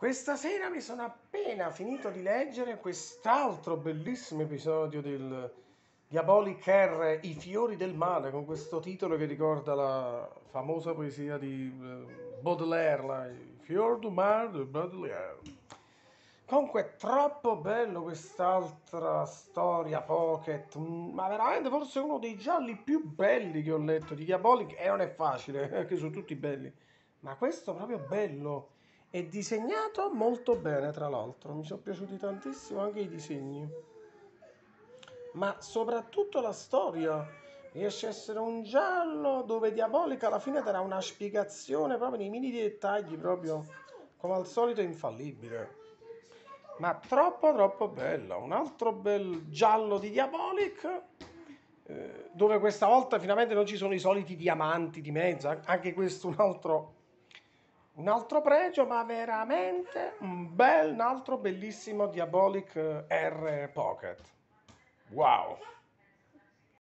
Questa sera mi sono appena finito di leggere quest'altro bellissimo episodio del Diabolic R, I fiori del male, con questo titolo che ricorda la famosa poesia di eh, Baudelaire, la, I fiori del male di Baudelaire. Comunque è troppo bello quest'altra storia pocket, mm, ma veramente forse uno dei gialli più belli che ho letto di Diabolic e non è facile, perché sono tutti belli, ma questo è proprio bello è disegnato molto bene, tra l'altro, mi sono piaciuti tantissimo anche i disegni. Ma soprattutto la storia riesce a essere un giallo dove Diabolica alla fine darà una spiegazione proprio nei minimi dettagli, proprio come al solito infallibile. Ma troppo troppo bella. Un altro bel giallo di Diabolic eh, dove questa volta finalmente non ci sono i soliti diamanti di mezzo, anche questo un altro un altro pregio, ma veramente un bel, un altro bellissimo Diabolic R Pocket. Wow!